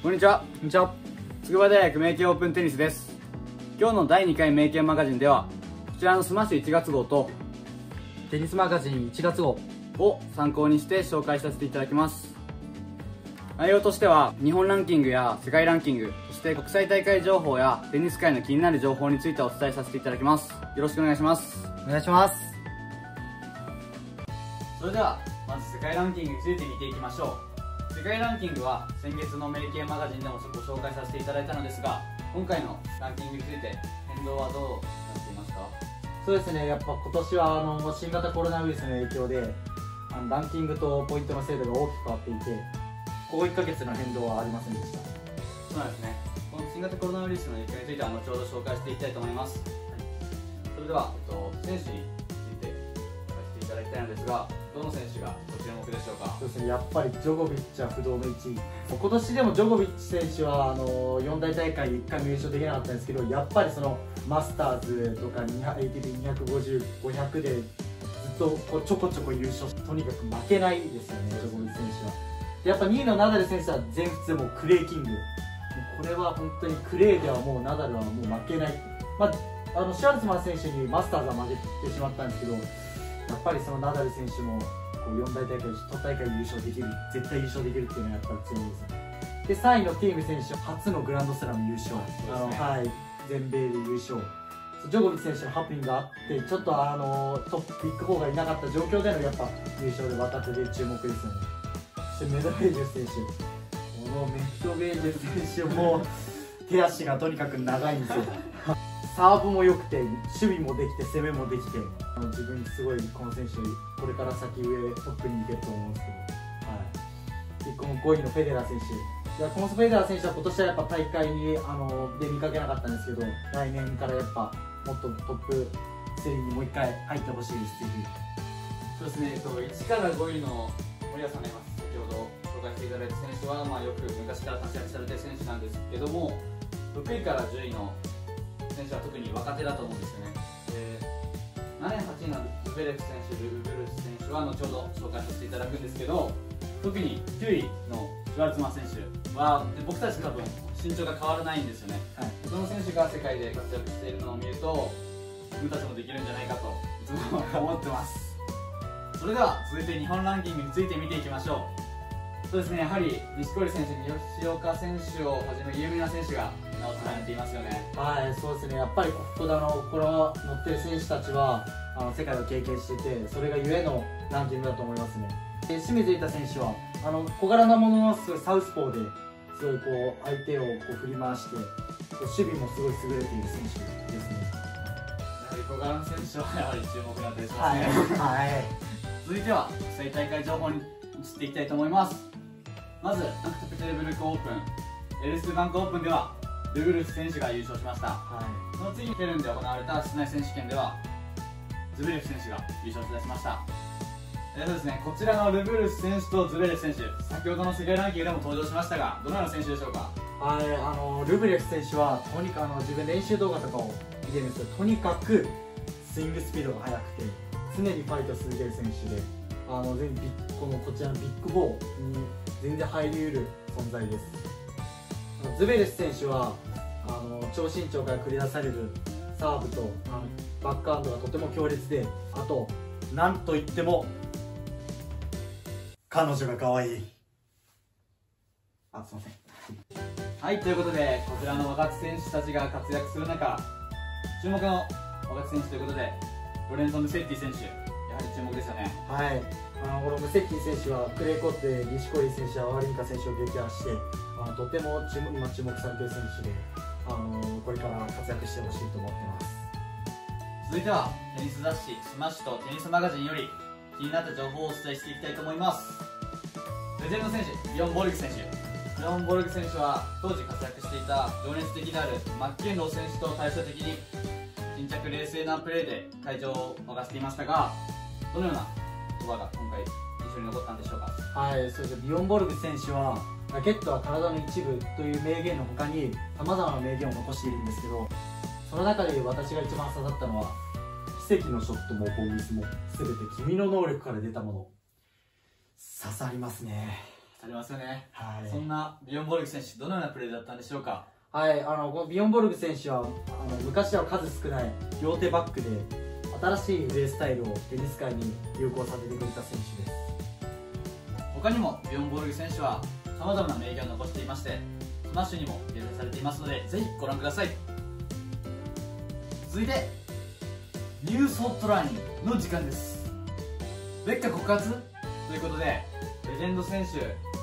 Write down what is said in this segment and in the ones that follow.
こんにちは。こんにちは。筑波大学茗渓オープンテニスです。今日の第2回茗渓マガジンでは、こちらのスマッシュ1月号と、テニスマガジン1月号を参考にして紹介させていただきます。内容としては、日本ランキングや世界ランキング、そして国際大会情報やテニス界の気になる情報についてお伝えさせていただきます。よろしくお願いします。お願いします。それでは、まず世界ランキングについて見ていきましょう。世界ランキングは先月のメリケンマガジンでもご紹介させていただいたのですが今回のランキングについて変動はどうなっていますか？そうですね。やっぱ今年はあの新型コロナウイルスの影響であのランキングとポイントの制度が大きく変わっていてここ1か月の変動はありませんでした。そうですね。この新型コロナウイルスの影響については後ほど紹介していきたいと思います、はい、それでは、えっと、選手きたいのですがどの選手がご注目でしょうか？そうですねやっぱりジョコビッチは不動の1位。今年でもジョコビッチ選手はあの四大大会1回も優勝できなかったんですけどやっぱりそのマスターズとか ATP250、500でずっとこうちょこちょこ優勝とにかく負けないですよね、ジョコビッチ選手は。でやっぱ2位のナダル選手は全仏でもクレーキング、これは本当にクレーではもうナダルはもう負けない、まあ、あのシュワルツマン選手にマスターズは負けてしまったんですけど、ぱりそのナダル選手もこう4大大会、都大会優勝できる、絶対優勝できるっていうのはやっぱり強いですね。で、3位のティーム選手、初のグランドスラム優勝、ね、あのはい、全米で優勝。ジョコビッチ選手のハプニングがあって、ちょっとあのトップビッグ4がいなかった状況でのやっぱ優勝で若手で注目ですよね。そしてメドベージュ選手、このメドベージュ選手も手足がとにかく長いんですよ。サーブも良くて守備もできて攻めもできて自分すごいこの選手これから先上トップに行けると思うんですけど、はい、この5位のフェデラー選手。いやこのフェデラー選手は今年はやっぱ大会にあので見かけなかったんですけど来年からやっぱもっとトップ3にもう1回入ってほしいですぜひそうですね、えっと、1から5位の森谷さんがいます。先ほど紹介していただいた選手は、まあ、よく昔から活躍されてる選手なんですけども6位から10位の選手は特に若手だと思うんですよね。で7年8位のルベレフ選手、ルブルス選手は後ほど紹介させていただくんですけど、特に9位のシュワルツマン選手は、僕たち多分身長が変わらないんですよね。はい、その選手が世界で活躍しているのを見ると、自分たちもできるんじゃないかといつも思ってます。それでは続いて日本ランキングについて見ていきましょう。そうですね、やはり錦織選手、吉岡選手をはじめ有名な選手が名を連ねていますよね。はいそうですね。やっぱりここであのこの乗ってる選手たちはあの世界を経験しててそれがゆえのランキングだと思いますね。で清水瑛太選手はあの小柄なもののすごいサウスポーですごいこう相手をこう振り回して守備もすごい優れている選手ですね。やはり小柄な選手はやはり注目が出てますね、はい、はい、続いては国際大会情報に移っていきたいと思いますまずサンクトペテルブルクオープン。エルステバンクオープンではルブレフ選手が優勝しました、はい、その次にケルンで行われた室内選手権ではズベレフ選手が優勝しました。えそうですね、こちらのルブレフ選手とズベレフ選手先ほどの世界ランキングでも登場しましたがどのような選手でしょうか？はいあのルブレフ選手はとにかくあの自分練習動画とかを見てるんですけどとにかくスイングスピードが速くて常にファイト続ける選手であの全このこちらのビッグ4に全然入りうる存在です。ズベレス選手はあの長身長から繰り出されるサーブとバックハンドがとても強烈であとなんといっても彼女が可愛い。あすいません。はいということでこちらの若手選手たちが活躍する中注目の若手選手ということでロレンソン・ムセッティ選手注目ですよね。はい。あのこのムセッ選手はクレーコットで錦織選手やワリンカ選手を撃破してあのとても注目今注目されている選手であのこれから活躍してほしいと思ってます。続いてはテニス雑誌「スマッシュ」とテニスマガジンより気になった情報をお伝えしていきたいと思います。レジェンド選手ビヨン・ボルグ選手。ビヨン・ボルグ選手は当時活躍していた情熱的であるマッケンロー選手と対照的に沈着冷静なプレーで会場を沸かしていましたがどのような言葉が今回印象に残ったんでしょうか？はいそうですビヨン・ボルグ選手はラケットは体の一部という名言の他にさまざまな名言を残しているんですけどその中で私が一番刺さったのは奇跡のショットもボーミスも全て君の能力から出たもの。刺さりますね。ありますよね、はい。そんなビヨンボルグ選手どのようなプレーだったんでしょうか？はい、あのこのビヨンボルグ選手はあの昔は数少ない両手バックで新しいプレースタイルをテニス界に流行させてくれた選手です。他にもビヨンボルグ選手はさまざまな名言を残していましてスマッシュにも掲載されていますのでぜひご覧ください。続いてニュースホットラインの時間です。ベッカー告発ということでレジェンド選手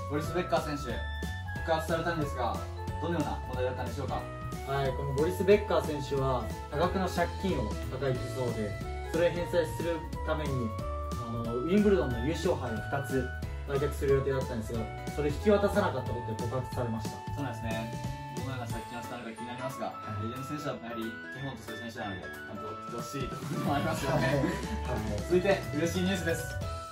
ボリス・ベッカー選手告発されたんですがどのような問題だったんでしょうか？はい、このボリス・ベッカー選手は多額の借金を抱えていそうでそれを返済するためにあのウィンブルドンの優勝杯を2つ売却する予定だったんですがそれ引き渡さなかったことで告発されました。そうなんですね。どのような借金をしたのか気になりますが、レジェンド選手はやはり基本とする選手なのでちゃんと来てほしいところでもありますよね、はい。続いて嬉しいニュースです。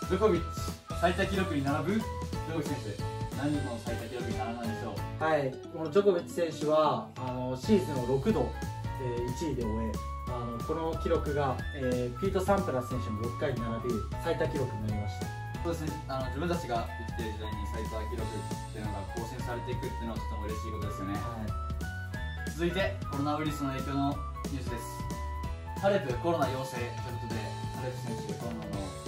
ジョコビッチ最多記録に並ぶジョコビッチ選手。何の最多に並んだんでしょうはい、このジョコビッチ選手はあのシーズンを6度、えー1位で終えあのこの記録が、えーピート・サンプラス選手の6回に並び最多記録になりました。そうですね。あの自分たちが生きている時代に最多記録っていうのが更新されていくっていうのはとても嬉しいことですよね。は続いてコロナウイルスの影響のニュースです。ハレプコロナ陽性ということでハレプ選手コロナの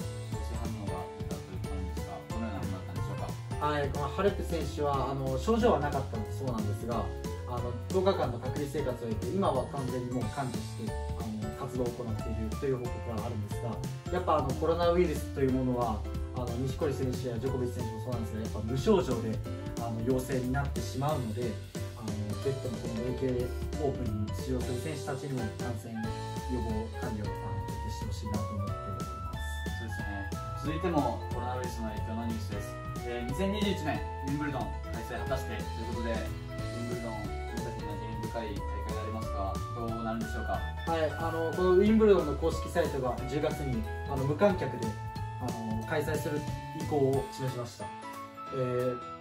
はい、このハレプ選手はあの症状はなかったそうなんですがあの10日間の隔離生活を経て今は完全にもう完治してあの活動を行っているという報告があるんですがやっぱあのコロナウイルスというものはあの錦織選手やジョコビッチ選手もそうなんですがやっぱ無症状であの陽性になってしまうのであのぜひともこの AK オープンに出場する選手たちにも感染予防管理をあの徹底してほしいなと思っております。そうですね続いてもコロナウイルスの影響のニュースです、えー2021年ウィンブルドン開催果たしてということでウィンブルドン僕たちには原因深い大会でありますがどうなるんでしょうか？はい、あのこのウィンブルドンの公式サイトが10月にあの無観客であの開催する意向を示しました、えー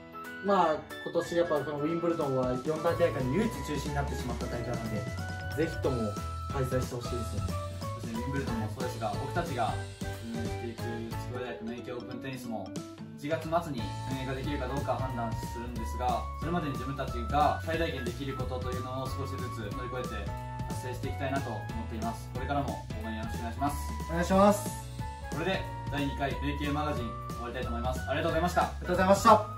まあ今年やっぱこのウィンブルドンは四大大会の唯一中止になってしまった大会なのでぜひとも開催してほしいですよね。そしてウィンブルドンもそうですが僕たちが運営していく筑波大学の AK オープンテニスも1月末に運営ができるかどうか判断するんですがそれまでに自分たちが最大限できることというのを少しずつ乗り越えて達成していきたいなと思っています。これからも応援よろしくお願いします。お願いします。これで第2回 AK マガジン終わりたいと思います。ありがとうございました。ありがとうございました